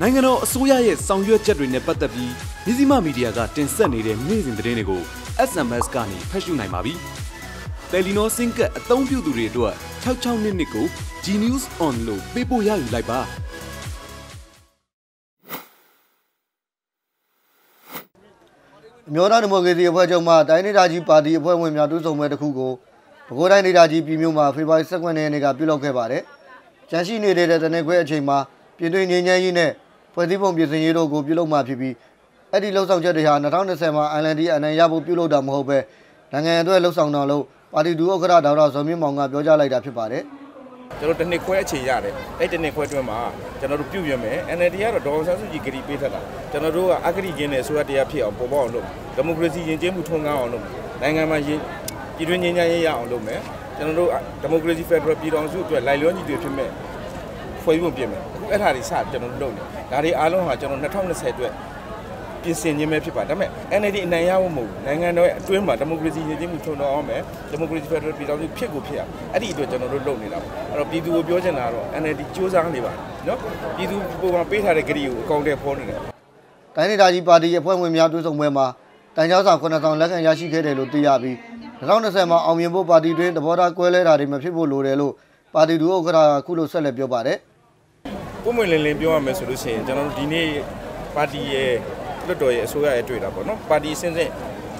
နိုင်ငံတော်အစိုးရရဲ့ဆောင်ရွက်ချက်တွေနဲ့ပတ်သက်ပြီးမြစည်းမမီဒီယာကတင်ဆက်နေတဲ့နေ့စဉ်သတင်းတွေကို SMS ကနေဖတ်ရှုနိုင်ပါပြီ။တယ်လီနောစင်ကအသုံးပြုသူတွေအတွက်66နှစ်နှစ်ကို G News On လို့ပေးပို့ရယူလိုက်ပါ။အမျိုးသားဒီမိုကရေစီအဖွဲ့ချုပ်မှတိုင်းဒေသကြီးပါတီအဖွဲ့ဝင်များတွဲဆုံပွဲတစ်ခုကိုပဲခူးတိုင်းဒေသကြီးပြည်မြို့မှာဖေဖော်ဝါရီ19ရက်နေ့ကပြုလုပ်ခဲ့ပါတယ်။ကျန်းရှိနေတဲ့တနက်ခွဲအချိန်မှာပြည်တွင်းငြိမ်းချမ်းရေးနဲ့ ဖွဲ့စည်းပုံပြင်ဆင်ရေးတို့ကိုပြုလုပ်မှာဖြစ်ပြီးအဲ့ဒီလှုပ်ဆောင်ချက်တွေဟာ2020မှာ ILND အနိုင်ရဖို့ပြုလုပ်တာမဟုတ်ပဲနိုင်ငံအတွက်လှုပ်ဆောင်တာလို့ပါတီဒူဥက္ကဋ္ဌဒေါက်တာဇော်မြင့်မောင်ကပြောကြားလိုက်တာဖြစ်ပါတယ်။ကျွန်တော်တစ်နှစ်ခွဲအချိန်ရတယ်အဲ့တစ်နှစ်ခွဲအတွင်းမှာကျွန်တော်တို့ပြုပြင်မယ် NLD ကတော့ဒေါအောင်ဆန်းစုကြည်ဂရီပေးထက်တာကျွန်တော်တို့ကအဂရိကင်းနဲ့ဆိုရတရားဖြစ်အောင်ပေါ်ပေါက်အောင်လုပ်ဒီမိုကရေစီယဉ်ကျေးမှုထွန်းကားအောင်လုပ်နိုင်ငံမှာယဉ်ပြည်တွင်းငြိမ်းချမ်းရေးရအောင်လုပ်မယ်ကျွန်တော်တို့ဒီမိုကရေစီဖက်ဒရယ်ပြည်ထောင်စုအတွက်လိုက်လျောညီတွေဖြစ်မဲ့ ဖွဲ့ဖို့ပြင်မယ်အခုအဲ့ဒါတွေစကျွန်တော်တို့လုပ်နေဒါတွေအားလုံးဟာကျွန်တော်2020အတွက်ပြင်ဆင်ခြင်းပဲဖြစ်ပါဒါပေမဲ့ NLD အနိုင်ရဖို့မဟုတ်ဘူးနိုင်ငံတော်ရဲ့အတွင်းမှာဒီမိုကရေစီရည်တည်မှုထွန်းတော်အောင်မယ်ဒီမိုကရေစီဖက်ဒရယ်ပြည်ထောင်စုဖြစ်ကိုဖြစ်ရအဲ့ဒီအတွက်ကျွန်တော်တို့လုပ်နေတာပေါ့အဲ့တော့ပြည်သူကိုပြောချင်တာကတော့ NLD စူးစမ်းနေပါတယ်နော်ပြည်သူပုံမှန်ပေးထားတဲ့ကြည်ကိုအကောင့်ထဲဖော်နေတယ်တိုင်းဒေသကြီးပါတီအဖွဲ့ဝင်များတွဲဆုံပွဲမှာတန်ကြောင်းဆောင်9000လက်ခံရရှိခဲ့တယ်လို့သိရပြီး2020မှာအောင်မြင်ဖို့ပါတီတွင်သဘောထားကွဲလဲတာတွေမဖြစ်ဖို့လိုတယ်လို့ပါတီဒူဥက္ကဋ္ဌကခုလိုဆက်လက်ပြောပါတယ် ပုံမှန်လင်းလင်းပြောရမယ်ဆိုလို့ရှိရင်ကျွန်တော်တို့ဒီနေ့ပါတီရဲ့လွတ်တော်ရဲ့အစိုးရရဲ့တွေ့တာပေါ့နော်ပါတီအစဉ်စဉ်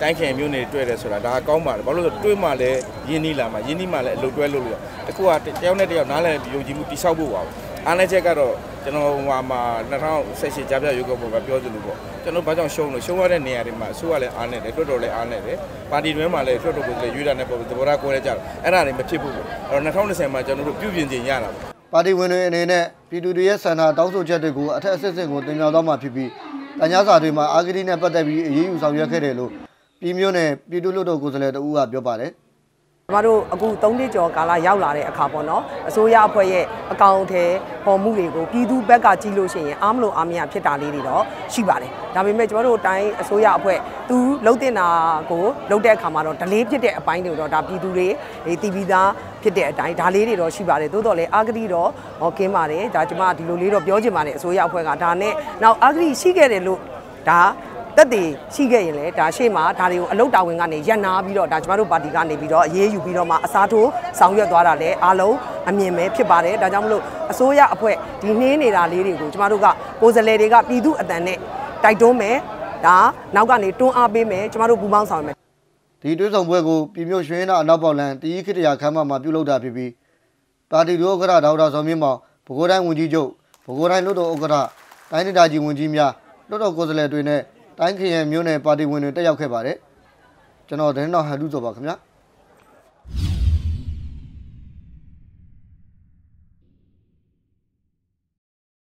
တိုင်းခင်မျိုးနေတွေ့တယ်ဆိုတာဒါကောင်းပါတယ်ဘာလို့လဲဆိုတော့တွေ့မှလည်းရင်းနှီးလာမှရင်းနှီးမှလည်းအလုပ်တွဲလုပ်လို့တခုကတယောက်နဲ့တယောက်နားလည်ပြီးယုံကြည်မှုတိဆောက်ဖို့ပါပဲအားလည်းချက်ကတော့ကျွန်တော်ဟိုမှာ2018ကြားပြရုပ်ကပေါ်ကပြောသလိုပေါ့ကျွန်တော်ဘာကြောင့်ရှုံးလို့ရှုံးရတဲ့နေရာတွေမှာအစိုးရလည်းအားနေတယ်တွတ်တော်လည်းအားနေတယ်ပါတီတွင်းမှာလည်းတွတ်တော်ကိုလည်းရွေးတာနဲ့ပေါ်သဘောထားကွဲကြတယ်အဲ့ဒါတွေမဖြစ်ဘူးပေါ့အဲ့တော့2020မှာကျွန်တော်တို့ပြုပြင်ခြင်းရတာပေါ့ ပါတီဝင်တွေအနေနဲ့ပြည်သူတွေရဲ့ဆန္ဒတောင်းဆိုချက်တွေကိုအထက်အဆင့်ဆင့်ကိုတင်ပြသွားမှာဖြစ်ပြီးတန်ကြားစာတွေမှာအာဂတိနဲ့ပတ်သက်ပြီးအရေးယူဆောင်ရွက်ခဲ့တယ်လို့ပြည်မျိုးနဲ့ပြည်သူ့လွှတ်တော်ကိုယ်စားလှယ်တဦးကပြောပါတယ် ကျမတို့အခု၃နှစ်ကျော်ကာလရောက်လာတဲ့အခါပေါ့နော်အစိုးရအဖွဲ့ရဲ့အကောင့်အထည်ဟော်မှုတွေကိုပြည်သူဘက်ကကြည့်လို့ရှိရင်အားမလို့အားမရဖြစ်တာလေးတွေတော့ရှိပါတယ်ဒါပေမဲ့ကျမတို့တိုင်းအစိုးရအဖွဲ့သူလှုပ်တင်တာကိုလှုပ်တဲ့အခါမှာတော့ delay ဖြစ်တဲ့အပိုင်းတွေတော့ဒါပြည်သူတွေတီးပြီးသားဖြစ်တဲ့အတိုင်းဒါလေးတွေတော့ရှိပါတယ်သို့တော်လည်းအာဂတိတော့ဟောကင်းပါတယ်ဒါကျမဒီလိုလေးတော့ပြောချင်ပါတယ်အစိုးရအဖွဲ့ကဒါနဲ့နောက်အာဂတိရှိခဲ့တယ်လို့ဒါ တက်တည်ရှိခဲ့ရင်လည်းဒါရှေ့မှာဒါတွေကိုအလုတ်တာဝန်ကနေရပ်နာပြီးတော့ဒါကျမတို့ပါတီကနေပြီးတော့အရေးယူပြီးတော့မှအစားထိုးဆောင်ရွက်သွားတာလည်းအားလုံးအမြင်ပဲဖြစ်ပါတယ်ဒါကြောင့်မလို့အစိုးရအဖွဲ့ဒီနှင်းနေတာလေးတွေကိုကျမတို့ကကိုယ်စားလှယ်တွေကပြည်သူအတန်နဲ့တိုက်တွန်းမယ်ဒါနောက်ကနေတွန်းအားပေးမယ်ကျမတို့ပူပေါင်းဆောင်မယ်ဒီတွဲဆောင်ပွဲကိုပြည်မျိုးရွှေနာအနောက်ပေါက်လန်တီးခိတရာခမ်းမမှာပြုလုပ်တာဖြစ်ပြီးပါတီဒူဥက္ကဋ္ဌဒေါက်တာဇော်မြင့်မောင်ဗဟိုတိုင်းဝန်ကြီးချုပ်ဗဟိုတိုင်းလွှတ်တော်ဥက္ကဋ္ဌတိုင်းဒေသကြီးဝန်ကြီးများလွှတ်တော်ကိုယ်စားလှယ်တွေနဲ့ တိုင်းခရိုင်မျိုးနယ်ပါတီဝင်တွေတက်ရောက်ခဲ့ပါတယ်ကျွန်တော်ဒင်းတော်ဟန်ဒူစောပါခင်ဗျာ